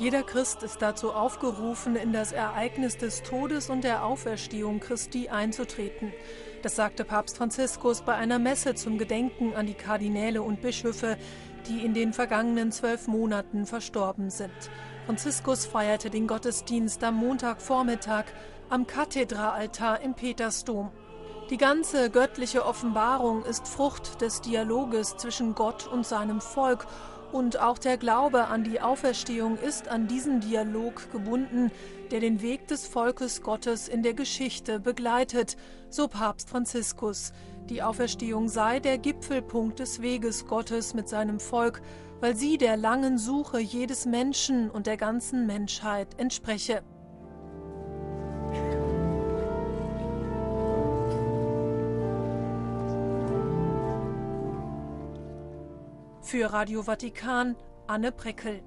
Jeder Christ ist dazu aufgerufen, in das Ereignis des Todes und der Auferstehung Christi einzutreten. Das sagte Papst Franziskus bei einer Messe zum Gedenken an die Kardinäle und Bischöfe, die in den vergangenen zwölf Monaten verstorben sind. Franziskus feierte den Gottesdienst am Montagvormittag am Kathedraaltar im Petersdom. Die ganze göttliche Offenbarung ist Frucht des Dialoges zwischen Gott und seinem Volk und auch der Glaube an die Auferstehung ist an diesen Dialog gebunden, der den Weg des Volkes Gottes in der Geschichte begleitet, so Papst Franziskus. Die Auferstehung sei der Gipfelpunkt des Weges Gottes mit seinem Volk, weil sie der langen Suche jedes Menschen und der ganzen Menschheit entspreche. Für Radio Vatikan Anne Preckel